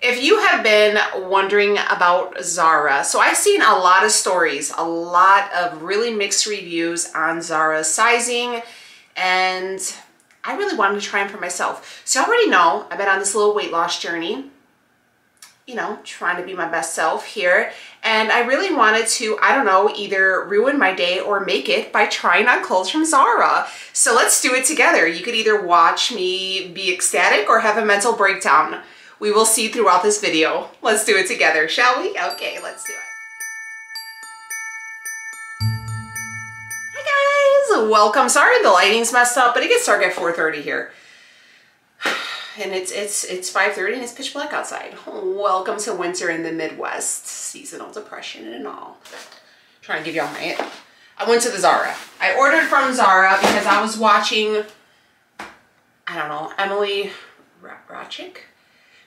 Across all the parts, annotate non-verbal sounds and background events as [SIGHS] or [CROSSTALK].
If you have been wondering about Zara, so I've seen a lot of stories, a lot of really mixed reviews on Zara's sizing, and I really wanted to try them for myself. So you already know I've been on this little weight loss journey, you know, trying to be my best self here. And I really wanted to, I don't know, either ruin my day or make it by trying on clothes from Zara. So let's do it together. You could either watch me be ecstatic or have a mental breakdown we will see throughout this video. Let's do it together, shall we? Okay, let's do it. Hi guys, welcome. Sorry the lighting's messed up, but it gets dark at 4.30 here. [SIGHS] And it's it's it's 5.30 and it's pitch black outside. Welcome to winter in the Midwest. Seasonal depression and all. Trying to give y'all my... I went to the Zara. I ordered from Zara because I was watching, I don't know, Emily Ratajczak?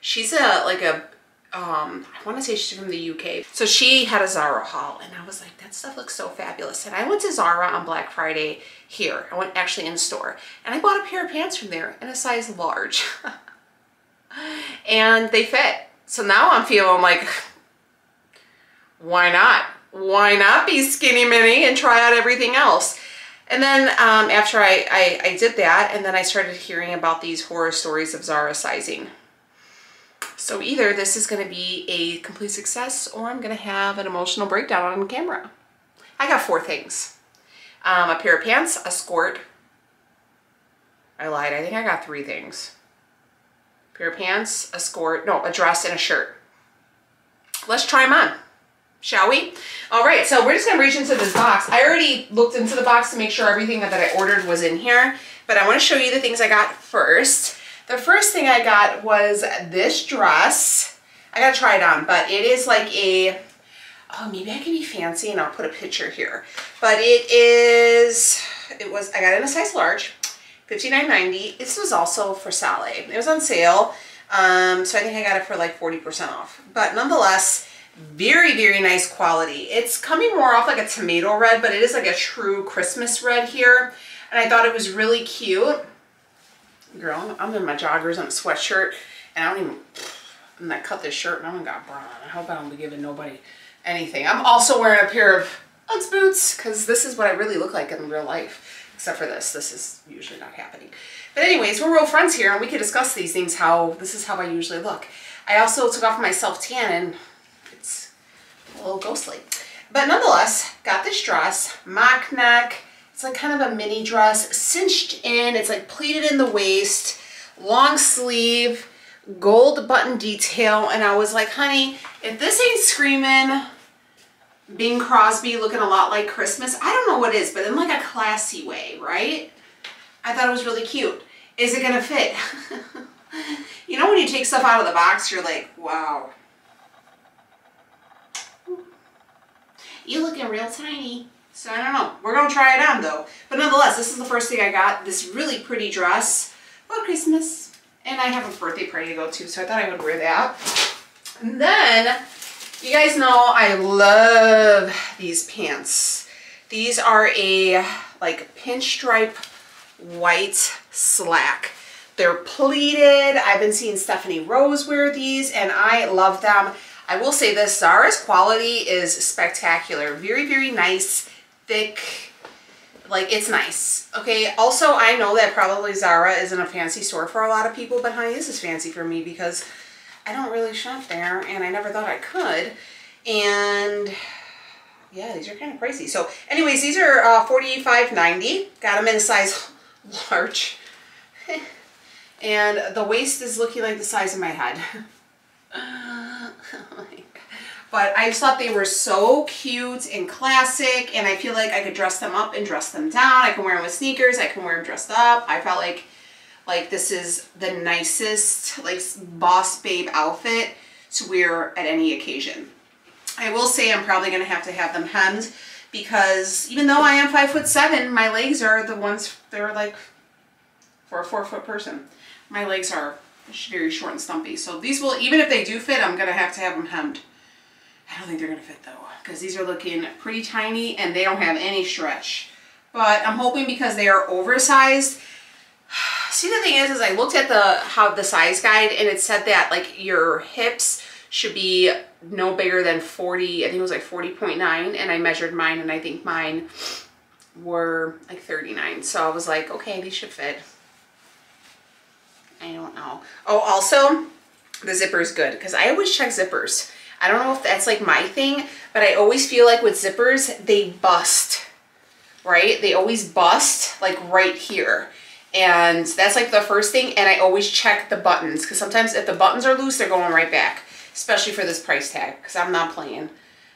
She's a like a um I want to say she's from the UK. So she had a Zara haul and I was like that stuff looks so fabulous. And I went to Zara on Black Friday here. I went actually in store and I bought a pair of pants from there in a size large. [LAUGHS] and they fit. So now I'm feeling like why not? Why not be skinny mini and try out everything else? And then um, after I, I, I did that, and then I started hearing about these horror stories of Zara sizing. So either this is going to be a complete success or I'm going to have an emotional breakdown on camera. I got four things. Um, a pair of pants, a skirt. I lied. I think I got three things. A pair of pants, a skirt, no, a dress and a shirt. Let's try them on, shall we? All right, so we're just to reach into this box. I already looked into the box to make sure everything that I ordered was in here, but I want to show you the things I got first. The first thing I got was this dress. I gotta try it on, but it is like a, oh, maybe I can be fancy and I'll put a picture here. But it is, it was, I got it in a size large, $59.90. This was also for Sale. It was on sale, um, so I think I got it for like 40% off. But nonetheless, very, very nice quality. It's coming more off like a tomato red, but it is like a true Christmas red here. And I thought it was really cute girl, I'm in my joggers and a sweatshirt, and I don't even, and I cut this shirt and I haven't got bra on. I hope I don't be giving nobody anything. I'm also wearing a pair of Uggs boots, because this is what I really look like in real life, except for this. This is usually not happening. But anyways, we're real friends here, and we can discuss these things, how this is how I usually look. I also took off my self-tan, and it's a little ghostly. But nonetheless, got this dress, mock neck, it's like kind of a mini dress, cinched in. It's like pleated in the waist, long sleeve, gold button detail. And I was like, honey, if this ain't screaming Bing Crosby looking a lot like Christmas, I don't know what is, but in like a classy way, right? I thought it was really cute. Is it gonna fit? [LAUGHS] you know when you take stuff out of the box, you're like, wow. You looking real tiny. So I don't know. We're going to try it on though. But nonetheless, this is the first thing I got. This really pretty dress for Christmas. And I have a birthday party to go to, so I thought I would wear that. And then, you guys know I love these pants. These are a like pinstripe white slack. They're pleated. I've been seeing Stephanie Rose wear these and I love them. I will say this, Zara's quality is spectacular. Very, very nice thick, like it's nice. Okay, also I know that probably Zara isn't a fancy store for a lot of people, but honey, this is fancy for me because I don't really shop there and I never thought I could. And yeah, these are kind of pricey. So anyways, these are uh, $45.90. Got them in a size [LAUGHS] large. [LAUGHS] and the waist is looking like the size of my head. [LAUGHS] oh my but I just thought they were so cute and classic and I feel like I could dress them up and dress them down. I can wear them with sneakers. I can wear them dressed up. I felt like like this is the nicest like boss babe outfit to wear at any occasion. I will say I'm probably going to have to have them hemmed because even though I am five foot seven, my legs are the ones, they're like for a four foot person. My legs are very short and stumpy. So these will, even if they do fit, I'm going to have to have them hemmed. I don't think they're to fit though because these are looking pretty tiny and they don't have any stretch. But I'm hoping because they are oversized, [SIGHS] see the thing is, is I looked at the how the size guide and it said that like your hips should be no bigger than 40, I think it was like 40.9 and I measured mine and I think mine were like 39. So I was like, okay, these should fit. I don't know. Oh, also the zipper is good because I always check zippers. I don't know if that's like my thing, but I always feel like with zippers, they bust, right? They always bust like right here. And that's like the first thing. And I always check the buttons because sometimes if the buttons are loose, they're going right back, especially for this price tag because I'm not playing.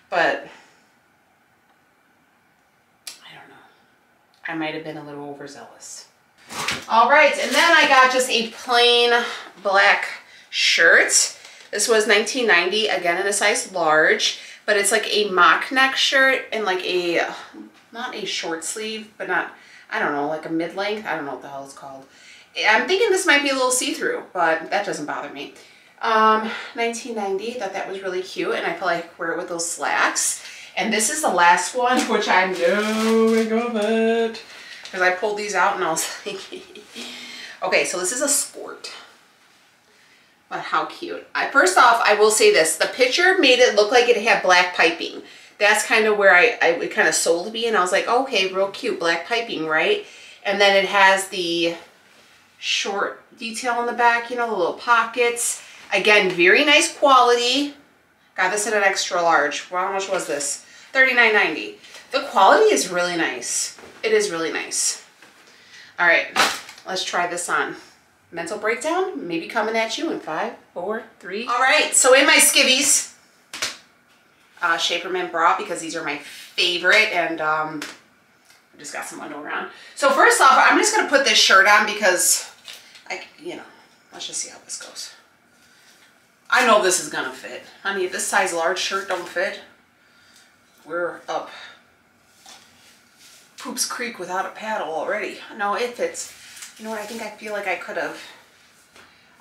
But I don't know. I might have been a little overzealous. All right, and then I got just a plain black shirt. This was 1990, again in a size large, but it's like a mock neck shirt and like a, not a short sleeve, but not, I don't know, like a mid-length. I don't know what the hell it's called. I'm thinking this might be a little see-through, but that doesn't bother me. Um, 1990, thought that was really cute, and I feel like wear it with those slacks. And this is the last one, [LAUGHS] which I'm doing of it. Because I pulled these out and I was like, [LAUGHS] okay, so this is a skort. But how cute. I, first off, I will say this. The picture made it look like it had black piping. That's kind of where I, I it kind of sold me. And I was like, okay, real cute, black piping, right? And then it has the short detail on the back, you know, the little pockets. Again, very nice quality. Got this in an extra large. How much was this? $39.90. The quality is really nice. It is really nice. All right, let's try this on. Mental breakdown, maybe coming at you in five, four, three. All right, so in my skivvies, uh, Shapermint bra because these are my favorite and um, I just got some underwear on. So first off, I'm just gonna put this shirt on because I, you know, let's just see how this goes. I know this is gonna fit. I mean, if this size large shirt don't fit, we're up Poops Creek without a paddle already. No, it fits. You know what, I think I feel like I could have.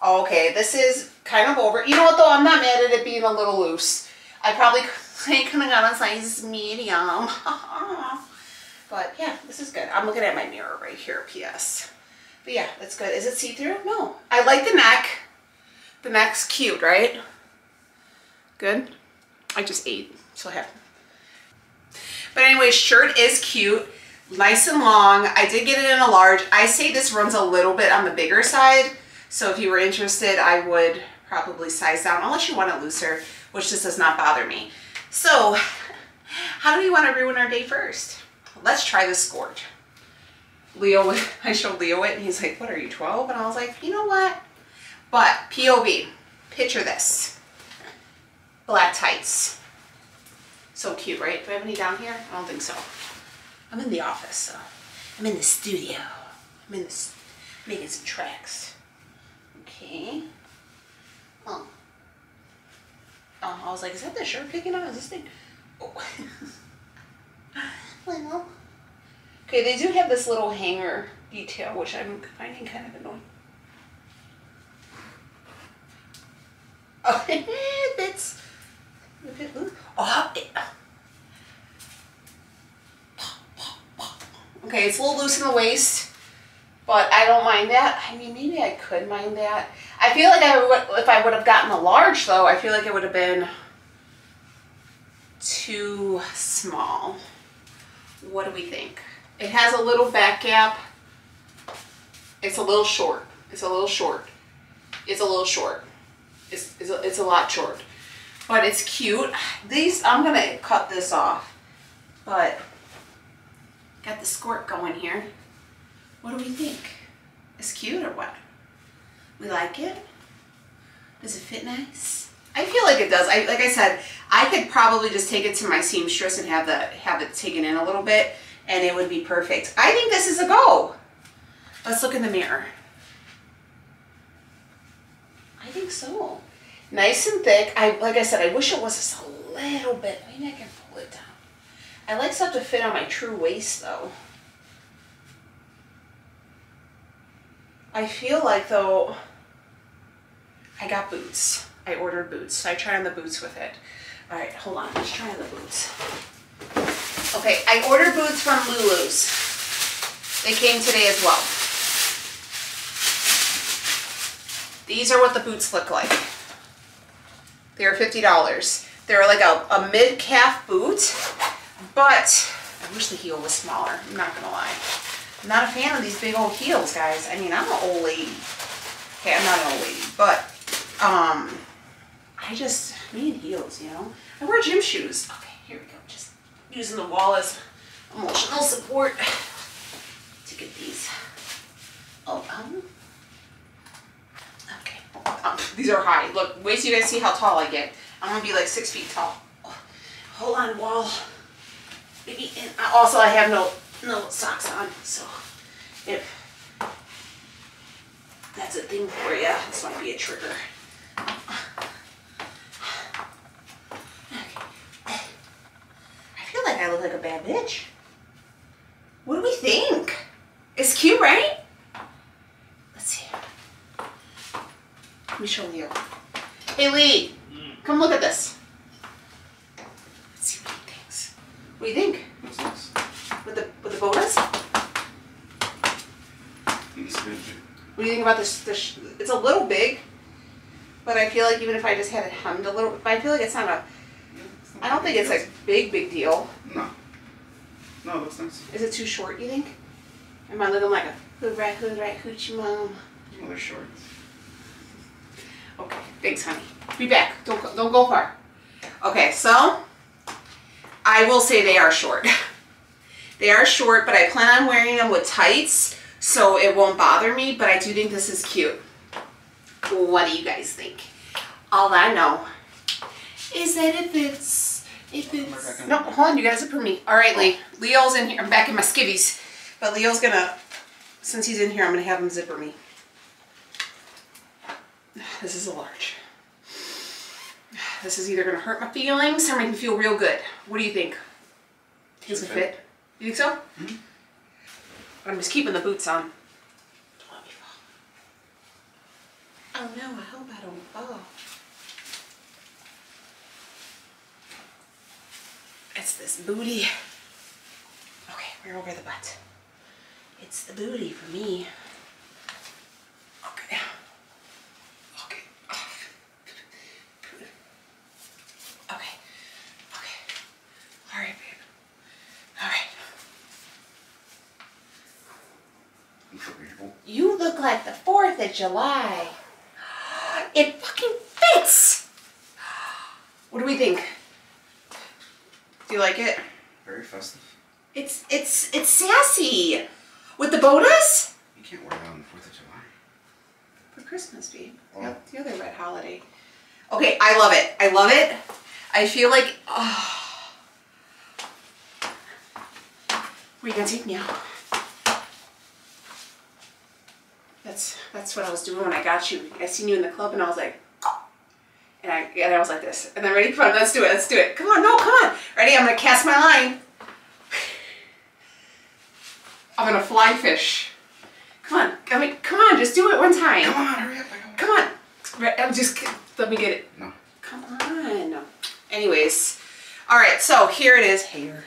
Oh, okay, this is kind of over. You know what though, I'm not mad at it being a little loose. I probably [LAUGHS] could have got a size medium. [LAUGHS] but yeah, this is good. I'm looking at my mirror right here, P.S. But yeah, that's good. Is it see-through? No. I like the neck. The neck's cute, right? Good. I just ate, so I have. But anyway, shirt is cute nice and long. I did get it in a large. I say this runs a little bit on the bigger side. So if you were interested, I would probably size down unless you want it looser, which just does not bother me. So how do we want to ruin our day first? Let's try the skirt. Leo, [LAUGHS] I showed Leo it and he's like, what are you, 12? And I was like, you know what? But POV, picture this. Black tights. So cute, right? Do I have any down here? I don't think so. I'm in the office, so I'm in the studio. I'm in this making some tracks. Okay. Oh. Oh, I was like, is that the shirt picking up? Is this thing? Oh. [LAUGHS] well. Okay, they do have this little hanger detail, which I'm finding kind of annoying. [LAUGHS] Oh, [LAUGHS] oh, it fits. Oh, it, Okay, it's a little loose in the waist, but I don't mind that. I mean, maybe I could mind that. I feel like I would, if I would have gotten a large though, I feel like it would have been too small. What do we think? It has a little back gap. It's a little short. It's a little short. It's a little short. It's, it's, a, it's a lot short. But it's cute. These, I'm going to cut this off. But Got the skirt going here. What do we think? It's cute or what? We like it? Does it fit nice? I feel like it does. I, like I said, I could probably just take it to my seamstress and have the have it taken in a little bit and it would be perfect. I think this is a go. Let's look in the mirror. I think so. Nice and thick. I Like I said, I wish it was just a little bit. Maybe I can pull it down. I like stuff to fit on my true waist though. I feel like though, I got boots. I ordered boots. So I try on the boots with it. All right, hold on. Let's try on the boots. Okay, I ordered boots from Lulu's. They came today as well. These are what the boots look like. They're $50. They're like a, a mid-calf boot, but I wish the heel was smaller, I'm not gonna lie. I'm not a fan of these big old heels, guys. I mean, I'm an old lady. Okay, I'm not an old lady, but um, I just need heels, you know? I wear gym shoes. Okay, here we go. Just using the wall as emotional support to get these. Oh, um, okay. Um, these are high. Look, wait till you guys see how tall I get. I'm gonna be like six feet tall. Hold on, wall. Maybe, and also I have no no socks on, so if that's a thing for you, this might be a trigger. I feel like I look like a bad bitch. What do we think? It's cute, right? Let's see. Let me show Leo. Hey Lee, mm. come look at this. Let's see what he thinks. What do you think? That's nice. With the with the bonus? What do you think about this? this it's a little big, but I feel like even if I just had it hemmed a little, I feel like it's not a. I don't think it's a big big deal. No. No, it looks nice. Is it too short? You think? Am I looking like a hood rat hood rat hoochie mom? Oh, they're shorts. Okay, thanks, honey. Be back. Don't go, don't go far. Okay, so I will say they are short. [LAUGHS] they are short, but I plan on wearing them with tights, so it won't bother me. But I do think this is cute. What do you guys think? All I know is that if it's if Am I back it's no, hold on, you guys zipper me. All right, Lee. Oh. Leo's in here. I'm back in my skivvies, but Leo's gonna since he's in here, I'm gonna have him zipper me. [SIGHS] This is a large. This is either gonna hurt my feelings or make me feel real good. What do you think? Does it Should fit? You think so? Mhm. I'm just keeping the boots on. Don't let me fall. Oh no, I hope I don't fall. It's this booty. Okay, we're over the butt. It's the booty for me. Okay. Okay. Okay. Okay. All right, babe. All right. Unforgivable. You look like the 4th of July. It fucking fits. What do we think? Do you like it? Very festive. It's it's it's sassy. With the bonus? You can't wear that on the 4th of July. For Christmas, babe. Oh. The other red holiday. Okay, I love it. I love it. I feel like oh. Where you gonna take me out? That's that's what I was doing when I got you. I seen you in the club and I was like, and I and I was like this. And then ready? Come on, let's do it. Let's do it. Come on, no, come on. Ready? I'm gonna cast my line. I'm gonna fly fish. Come on, I mean, come on, just do it one time. Come on, hurry up. Come on. I'm just let me get it. No. Come on. Anyways, all right. So here it is. Here.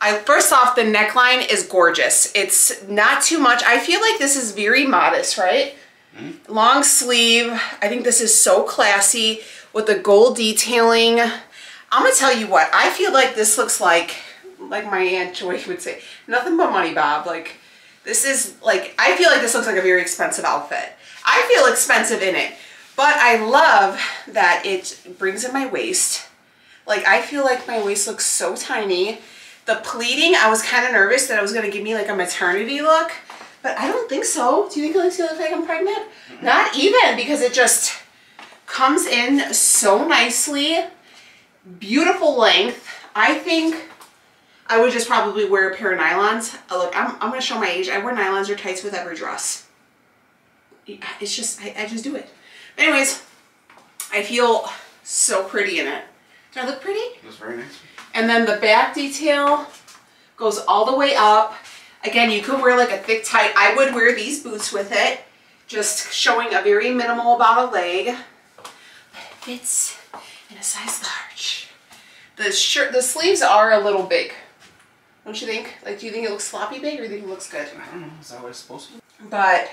I first off, the neckline is gorgeous. It's not too much. I feel like this is very modest, right? Hmm? Long sleeve. I think this is so classy with the gold detailing. I'm gonna tell you what. I feel like this looks like, like my aunt Joy would say, nothing but money, Bob. Like this is like I feel like this looks like a very expensive outfit. I feel expensive in it, but I love that it brings in my waist. Like I feel like my waist looks so tiny. The pleating, I was kind of nervous that it was gonna give me like a maternity look, but I don't think so. Do you think it looks like I'm pregnant? Not even because it just comes in so nicely. Beautiful length. I think I would just probably wear a pair of nylons. Oh, look, I'm, I'm gonna show my age. I wear nylons or tights with every dress. It's just, I, I just do it. Anyways, I feel so pretty in it. Do I look pretty? It very nice. And then the back detail goes all the way up. Again, you could wear like a thick tight. I would wear these boots with it, just showing a very minimal amount of leg. But it fits in a size large. The shirt, the sleeves are a little big. Don't you think? Like, do you think it looks sloppy big or do you think it looks good? I don't know. Is that what it's supposed to be? But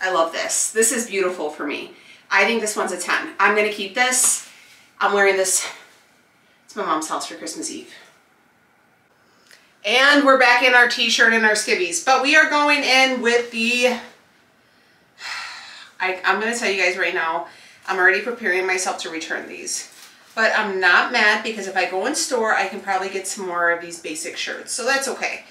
I love this. This is beautiful for me. I think this one's a 10. I'm gonna keep this. I'm wearing this. My mom's house for Christmas Eve. And we're back in our t-shirt and our skivvies, but we are going in with the, [SIGHS] I, I'm gonna tell you guys right now, I'm already preparing myself to return these. But I'm not mad because if I go in store, I can probably get some more of these basic shirts. So that's okay.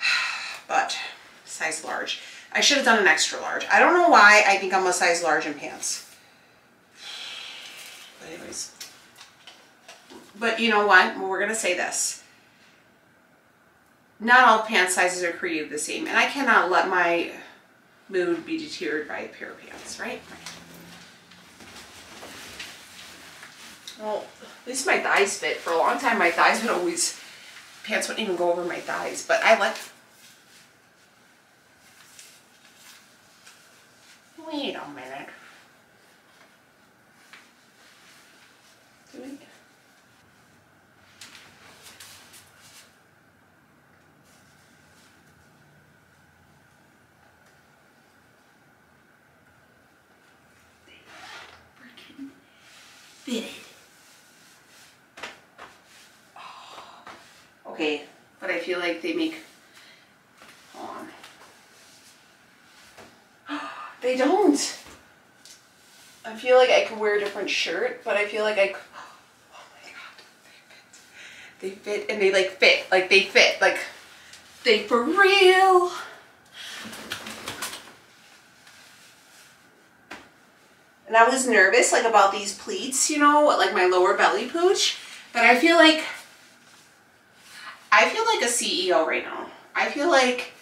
[SIGHS] But size large. I should have done an extra large. I don't know why I think I'm a size large in pants. [SIGHS] But anyways. But you know what? We're going to say this. Not all pant sizes are created the same. And I cannot let my mood be deterred by a pair of pants, right? Well, at least my thighs fit. For a long time, my thighs would always, pants wouldn't even go over my thighs. But I like, wait a minute. Do we- Freaking fitted. Okay, but I feel like they make, hold on. [GASPS] They don't. I feel like I could wear a different shirt, but I feel like I, c- oh, oh my god, they fit. They fit and they like fit, like they fit, like they for real. And I was nervous like about these pleats, you know, like my lower belly pooch, but I feel like I feel like a CEO right now. I feel like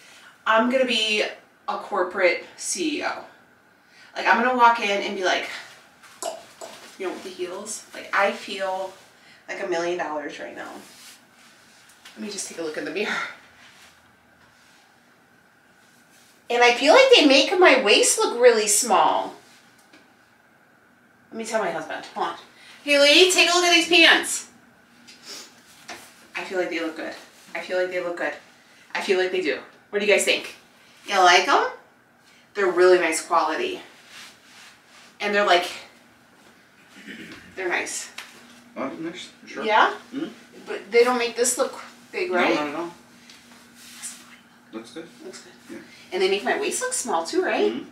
I'm gonna be a corporate CEO. Like I'm gonna walk in and be like, you know, with the heels. Like I feel like a million dollars right now. Let me just take a look in the mirror. And I feel like they make my waist look really small. Let me tell my husband. Hold on. Haley, take a look at these pants. I feel like they look good. I feel like they look good. I feel like they do. What do you guys think? You like them? They're really nice quality. And they're like, they're nice. Oh, nice. Sure. Yeah? Mhm. But they don't make this look big, right? No, not at all. Looks good. Looks good. Yeah. And they make my waist look small too, right? Mhm.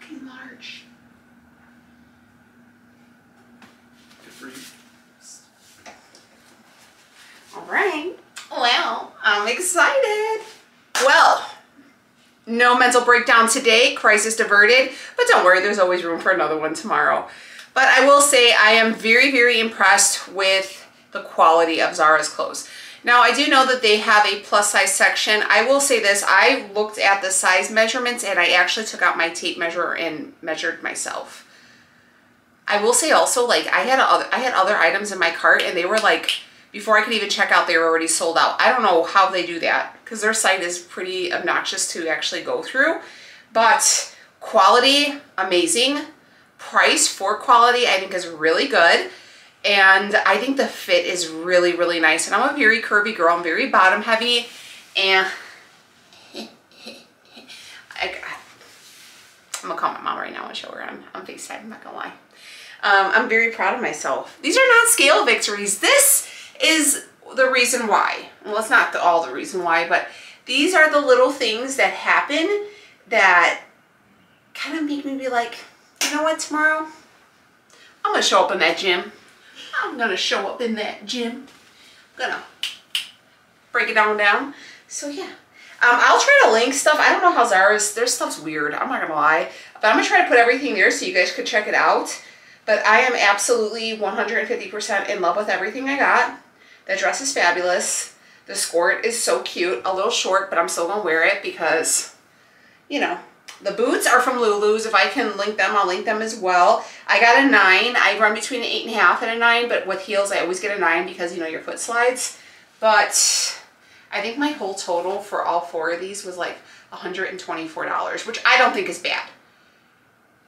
Looking large. Good for you. All right. Well, I'm excited. Well, no mental breakdown today, crisis diverted, but don't worry, there's always room for another one tomorrow. But I will say I am very, very impressed with the quality of Zara's clothes. Now, I do know that they have a plus size section. I will say this, I looked at the size measurements and I actually took out my tape measure and measured myself. I will say also, like I had other I had other items in my cart and they were like before I could even check out, they were already sold out. I don't know how they do that because their site is pretty obnoxious to actually go through. But quality, amazing. Price for quality, I think is really good. And I think the fit is really, really nice. And I'm a very curvy girl. I'm very bottom heavy. And [LAUGHS] I, I'm gonna call my mom right now and show her I'm, I'm FaceTime, I'm not gonna lie. Um, I'm very proud of myself. These are not scale victories. This is the reason why. Well, it's not the, all the reason why, but these are the little things that happen that kind of make me be like, you know what, tomorrow? I'm gonna show up in that gym. I'm gonna show up in that gym. I'm gonna break it down down. So yeah. Um, I'll try to link stuff. I don't know how Zara's, their stuff's weird. I'm not gonna lie. But I'm gonna try to put everything there so you guys could check it out. But I am absolutely 150% in love with everything I got. The dress is fabulous. The skirt is so cute. A little short, but I'm still gonna wear it because, you know, the boots are from Lulu's. If I can link them, I'll link them as well. I got a nine. I run between an eight and a half and a nine, but with heels, I always get a nine because, you know, your foot slides. But I think my whole total for all four of these was like $124, which I don't think is bad.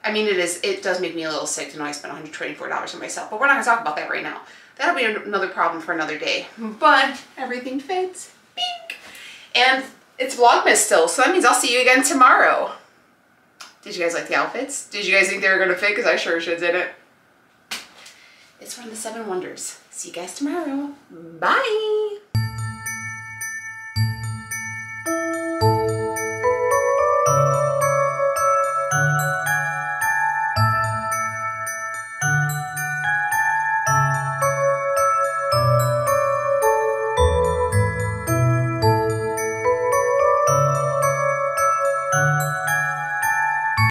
I mean, it is, it does make me a little sick to know I spent $124 on myself, but we're not gonna talk about that right now. That'll be another problem for another day. But everything fits. Bink. And it's Vlogmas still, so that means I'll see you again tomorrow. Did you guys like the outfits? Did you guys think they were gonna fit? Because I sure should did it. It's of the seven wonders. See you guys tomorrow. Bye.